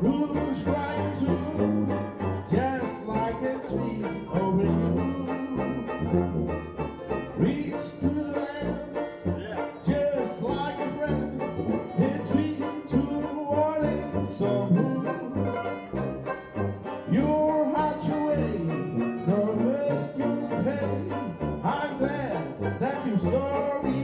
Who's trying to, just like a tree over you, reach to the left, just like a friend, it's reaching to warning, so who, your heart's your way, the risk you pay, I'm glad that you saw me.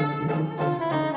Música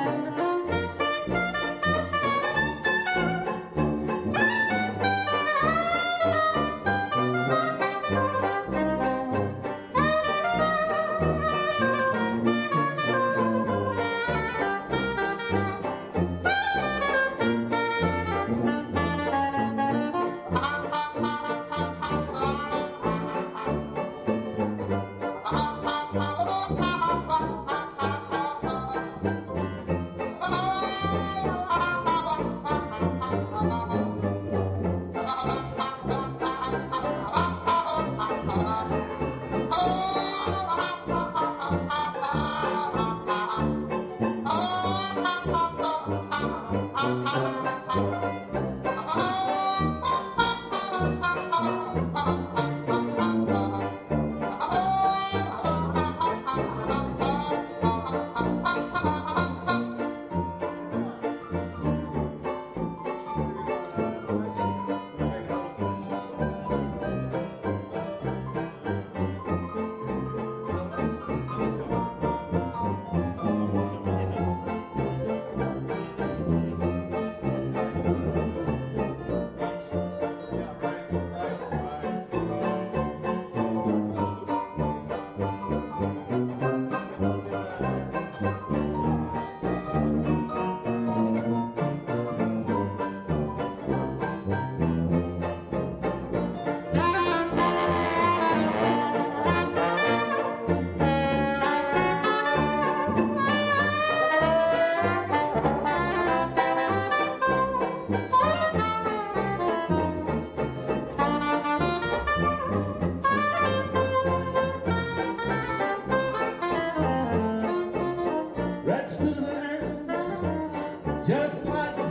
Just like